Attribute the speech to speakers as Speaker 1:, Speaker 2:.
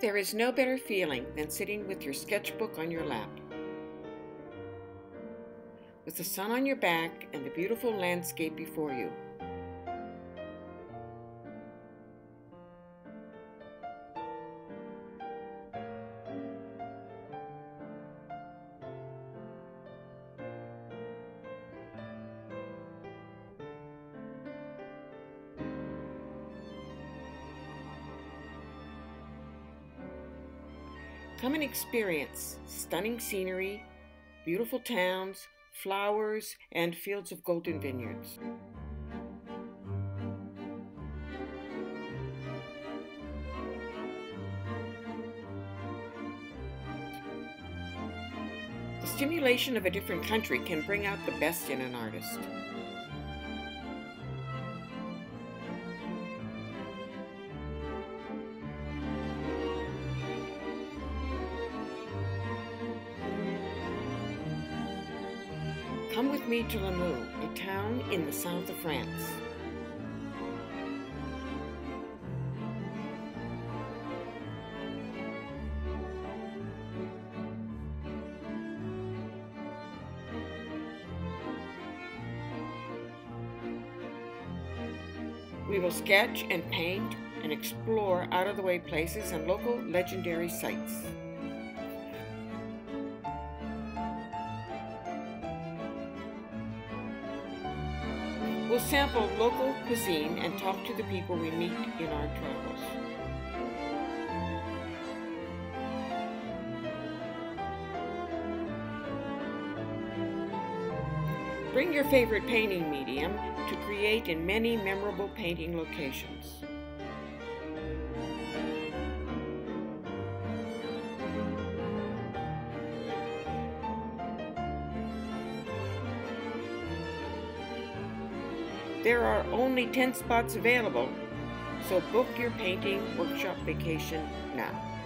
Speaker 1: There is no better feeling than sitting with your sketchbook on your lap. With the sun on your back and the beautiful landscape before you. Come and experience stunning scenery, beautiful towns, flowers, and fields of golden vineyards. The stimulation of a different country can bring out the best in an artist. Come with me to Limoux, a town in the south of France. We will sketch and paint and explore out of the way places and local legendary sites. We'll sample local cuisine and talk to the people we meet in our travels. Bring your favorite painting medium to create in many memorable painting locations. There are only 10 spots available, so book your painting workshop vacation now.